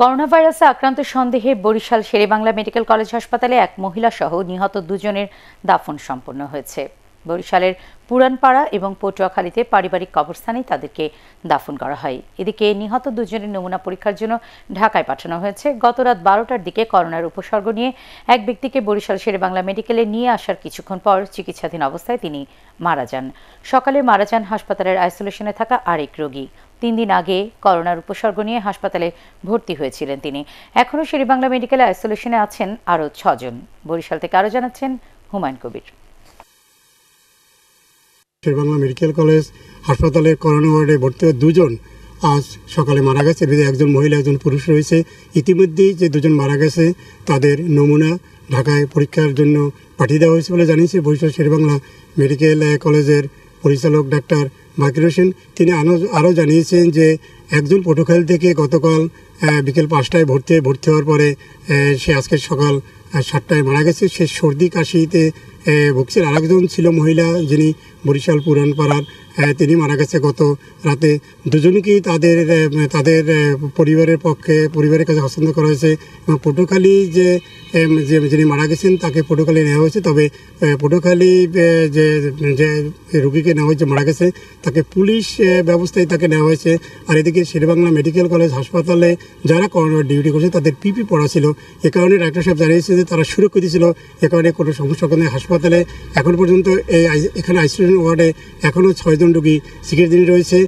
Corona ভাইরাসে আক্রান্ত সন্দেহে বরিশাল শেরেবাংলা মেডিকেল কলেজ হাসপাতালে এক মহিলা সহ নিহত দুজনের দাফন সম্পন্ন হয়েছে। বরিশালের পুরানপাড়া এবং পটুয়াখালীতে পারিবারিক কবরস্থানেই তাদেরকে দাফন করা হয়। এদিকে নিহত দুজনের নমুনা পরীক্ষার জন্য ঢাকায় পাঠানো হয়েছে। গত রাত বারোটার দিকে করোনার উপসর্গ নিয়ে এক ব্যক্তিকে বরিশাল শেরেবাংলা মেডিকেলে নিয়ে আসার কিছুক্ষণ পর চিকিৎসাধীন অবস্থায় তিনি মারা যান। সকালে মারা যান হাসপাতালের আইসোলেশনে থাকা আরেক রোগী। তিন দিন আগে করোনার উপসর্গ নিয়ে হাসপাতালে ভর্তি হয়েছিলেন তিনি। এখনও শেরেবাংলা মেডিকেলে আইসোলেশনে আছেন আরও ছজন। বরিশাল থেকে আরও জানাচ্ছেন হুমায়ুন কবির। শেরবাংলা মেডিকেল কলেজ হাসপাতালে করোনা ওয়ার্ডে ভর্তি দুজন আজ সকালে মারা গেছে। এর একজন মহিলা, একজন পুরুষ রয়েছে। ইতিমধ্যেই যে দুজন মারা গেছে, তাদের নমুনা ঢাকায় পরীক্ষার জন্য পাঠিয়ে দেওয়া হয়েছে বলে জানিয়েছে বরিশাল শেরবাংলা মেডিকেল কলেজের পরিচালক ডাক্তার মাকির হোসেন। তিনি আরও জানিয়েছেন যে একজন পটুখাল থেকে গতকাল বিকেল পাঁচটায় ভর্তি ভর্তি হওয়ার পরে সে আজকে সকাল সাতটায় মারা গেছে। সে সর্দি কাশিতে ভুগছেন আরেকজন ছিল মহিলা যিনি বরিশাল পুরানপাড়ার তিনি মারা গেছে গত রাতে। দুজনকেই তাদের তাদের পরিবারের পক্ষে, পরিবারের কাছে হস্তান্তর করা হয়েছে? এবং পটুখালী যে যিনি মারা গেছেন, তাকে পটুখালী নেওয়া হয়েছে। তবে পটুখালী যে যে রুগীকে নেওয়া হয়েছে, মারা গেছে, তাকে পুলিশ ব্যবস্থায় তাকে নেওয়া হয়েছে। আর এদিকে শেরবাংলা মেডিকেল কলেজ হাসপাতালে যারা করোনা ডিউটি করছে, তাদের পিপি পড়া ছিল। এ কারণে ডাক্তার সাহেব জানিয়েছে যে তারা সুরক্ষিত ছিল। এ কারণে কোনো সমস্যা কোনো হাসপাতালে এখন পর্যন্ত এই এখানে আইসোলেশন ওয়ার্ডে এখনও ছয়জন রোগী চিকিৎসাধীন রয়েছে।